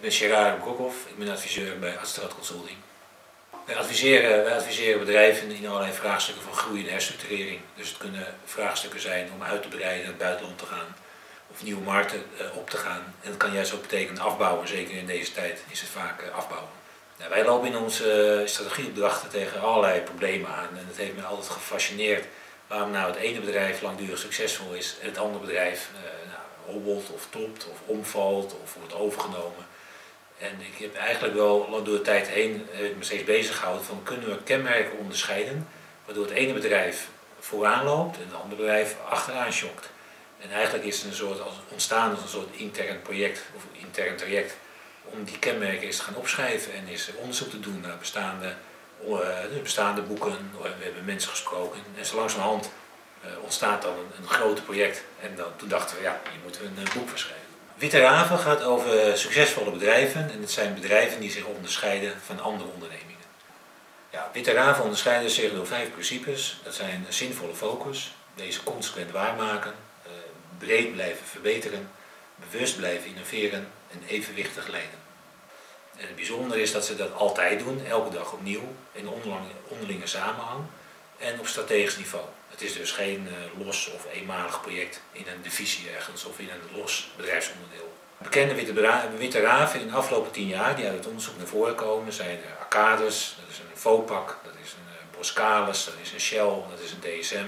Ik ben Gerard Kokhoff, ik ben adviseur bij Adstrat Consulting. Wij adviseren, wij adviseren bedrijven in allerlei vraagstukken van groei en herstructurering. Dus het kunnen vraagstukken zijn om uit te breiden, naar het te gaan of nieuwe markten eh, op te gaan. En dat kan juist ook betekenen afbouwen, zeker in deze tijd is het vaak eh, afbouwen. Nou, wij lopen in onze uh, strategieopdrachten tegen allerlei problemen aan en het heeft me altijd gefascineerd waarom nou het ene bedrijf langdurig succesvol is en het andere bedrijf nou, hobbelt of topt of omvalt of wordt overgenomen. En ik heb eigenlijk wel door de tijd heen me steeds bezig gehouden van kunnen we kenmerken onderscheiden waardoor het ene bedrijf vooraan loopt en het andere bedrijf achteraan schokt. En eigenlijk is het een soort ontstaan als een soort intern project of intern traject om die kenmerken eens te gaan opschrijven en eens onderzoek te doen naar bestaande, uh, bestaande boeken. We hebben mensen gesproken en zo langzamerhand ontstaat dan een, een groot project. En dan, toen dachten we, ja, hier moeten we een boek voor schrijven. Witte Raven gaat over succesvolle bedrijven en het zijn bedrijven die zich onderscheiden van andere ondernemingen. Ja, Witte Raven onderscheiden zich door vijf principes. Dat zijn zinvolle focus, deze consequent waarmaken, breed blijven verbeteren, bewust blijven innoveren en evenwichtig leiden. En het bijzondere is dat ze dat altijd doen, elke dag opnieuw, in onderlinge samenhang en op strategisch niveau. Het is dus geen uh, los of eenmalig project in een divisie ergens of in een los bedrijfsonderdeel. Bekende witte, raven in de afgelopen tien jaar die uit het onderzoek naar voren komen zijn Arcades, dat is een Vopak, dat is een uh, Boskalis, dat is een Shell, dat is een DSM.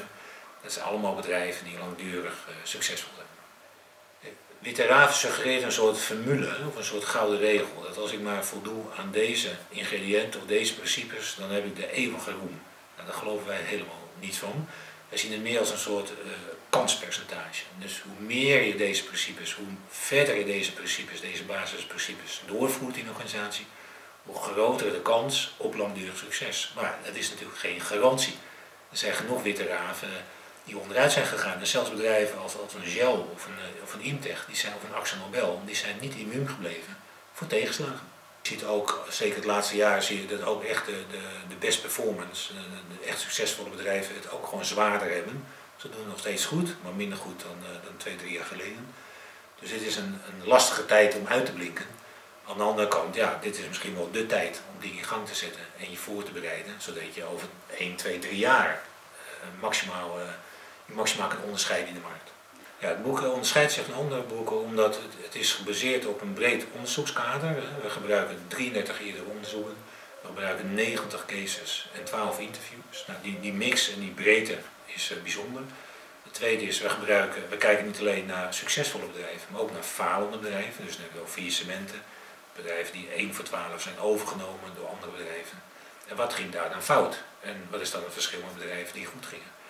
Dat zijn allemaal bedrijven die langdurig uh, succesvol zijn. Witte Raaf suggereert een soort formule of een soort gouden regel. Dat als ik maar voldoe aan deze ingrediënten of deze principes, dan heb ik de eeuwige roem. Nou, daar geloven wij helemaal niets van. Wij zien het meer als een soort uh, kanspercentage. Dus hoe meer je deze principes, hoe verder je deze principes, deze basisprincipes doorvoert in een organisatie, hoe groter de kans op langdurig succes. Maar dat is natuurlijk geen garantie. Er zijn genoeg witte raven die onderuit zijn gegaan. En zelfs bedrijven als, als een Shell of een, eh, of Imtech, die zijn, of een Axel Nobel, die zijn niet immuun gebleven voor tegenslagen. Je ziet ook, zeker het laatste jaar, zie je dat ook echt de, de, best performance, de, echt succesvolle bedrijven het ook gewoon zwaarder hebben. Ze doen het nog steeds goed, maar minder goed dan, uh, dan twee, drie jaar geleden. Dus dit is een, een lastige tijd om uit te blinken. Aan de andere kant, ja, dit is misschien wel de tijd om dingen in gang te zetten en je voor te bereiden, zodat je over 1, 2, 3 jaar uh, maximaal uh, maximaal kan onderscheiden in de markt. Ja, het boek onderscheidt zich van andere boeken omdat het, het is gebaseerd op een breed onderzoekskader. We gebruiken 33 eerdere onderzoeken, we gebruiken 90 cases en 12 interviews. Nou, die, die mix en die breedte is uh, bijzonder. Het tweede is, we, gebruiken, we kijken niet alleen naar succesvolle bedrijven, maar ook naar falende bedrijven. Dus dan hebben we ook faillissementen, bedrijven die 1 voor 12 zijn overgenomen door andere bedrijven. En wat ging daar dan fout? En wat is dan het verschil met bedrijven die goed gingen?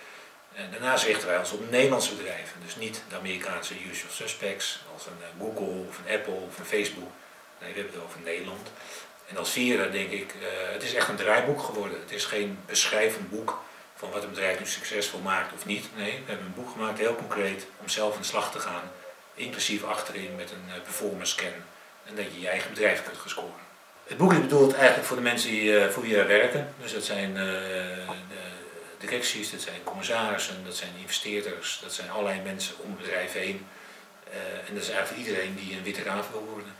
Daarnaast richten wij ons op Nederlandse bedrijven, dus niet de Amerikaanse usual suspects als een eh, Google of een Apple of een Facebook. Nee, we hebben het over Nederland. En als vierde denk ik, uh, het is echt een draaiboek geworden. Het is geen beschrijvend boek van wat een bedrijf nu succesvol maakt of niet. Nee, we hebben een boek gemaakt, heel concreet, om zelf aan de slag te gaan. Inclusief achterin met een uh, performance scan. En dat je je eigen bedrijf kunt gaan scoren. Het boek is bedoeld eigenlijk voor de mensen die, voor wie we werken. Dus dat zijn de, directies, dat zijn commissarissen, dat zijn investeerders, dat zijn allerlei mensen om het bedrijf heen. Uh, en dat is eigenlijk iedereen die een witte raaf wil worden.